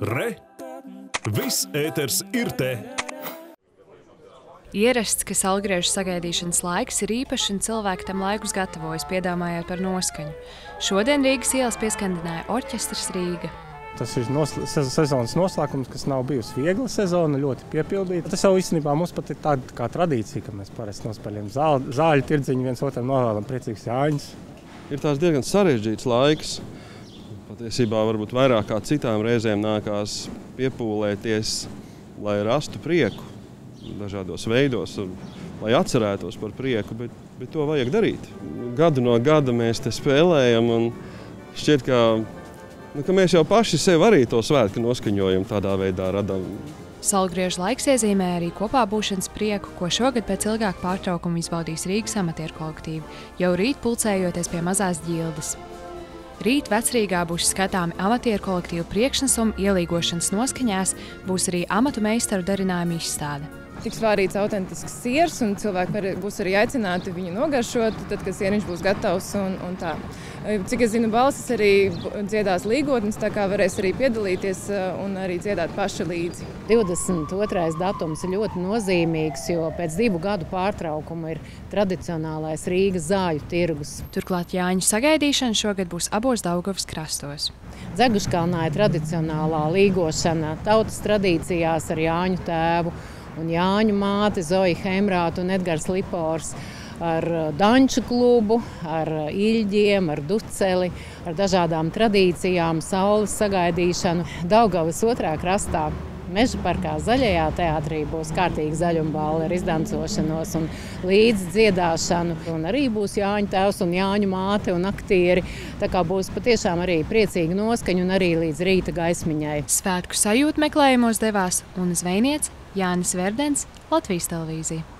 Re! Viss ēters ir te! Ierasts, ka salgriežu sagaidīšanas laiks ir īpašs un cilvēki tam laikus gatavojas, piedāvājot par noskaņu. Šodien Rīgas ielas pieskandināja orķestrs Rīga. Tas ir nosl sezonas noslēgums, kas nav bijusi viegla sezona, ļoti piepildīta. Tas jau īstenībā mums pat ir tāda kā tradīcija, ka mēs parasti nospēlējam zāļu, zāļu tirdziņu, viens otram novēlam priecīgs jāņas. Ir tās diezgan sarežģīts laiks. Patiesībā varbūt vairāk kā citām reizēm nākās piepūlēties, lai rastu prieku dažādos veidos, lai atcerētos par prieku, bet, bet to vajag darīt. Gadu no gada mēs te spēlējam, un šķiet, ka, nu, ka mēs jau paši sev arī to svētku noskaņojumu tādā veidā radām. Salgriežu laiks iezīmē arī kopā būšanas prieku, ko šogad pēc ilgāka pārtraukuma izbaudīs Rīgas amatieru kolektīvi, jau rīt pulcējoties pie mazās ģildes. Rīt vecrīgā būs skatāmi amatieru kolektīvu priekšnesumu ielīgošanas noskaņās, būs arī amatu meistaru darinājuma izstāde tiks vārīts autentisks siers, un cilvēki var, būs arī aicināti viņu nogaršot, tad, kad sieriņš būs gatavs. Un, un tā. Cik es zinu, balsis arī dziedās līgotnes, tā kā varēs arī piedalīties un arī dziedāt paši līdzi. 22. datums ir ļoti nozīmīgs, jo pēc divu gadu pārtraukuma ir tradicionālais Rīgas zāļu tirgus. Turklāt Jāņu sagaidīšana šogad būs abos Daugavas krastos. Dzeguškalnā ir tradicionālā līgošana tautas tradīcijās ar Jāņu tēvu un Jāņu māte Zoja Hemrāta un Edgars Lipors ar uh, danču klubu, ar uh, īļģiem, ar duceli, ar dažādām tradīcijām, saules sagaidīšanu. Daugavas otrā krastā Meža parkā zaļajā teātrī būs kārtīgi zaļumbāli ar izdancošanos un līdz dziedāšanu. Un arī būs Jāņa tēvs un Jāņa māte un aktieri. Tā kā būs patiešām arī priecīga noskaņa un arī līdz rīta gaismiņai. Svētku sajūtu meklējumos devās un zvejniec Jānis Verdens, Latvijas televīzija.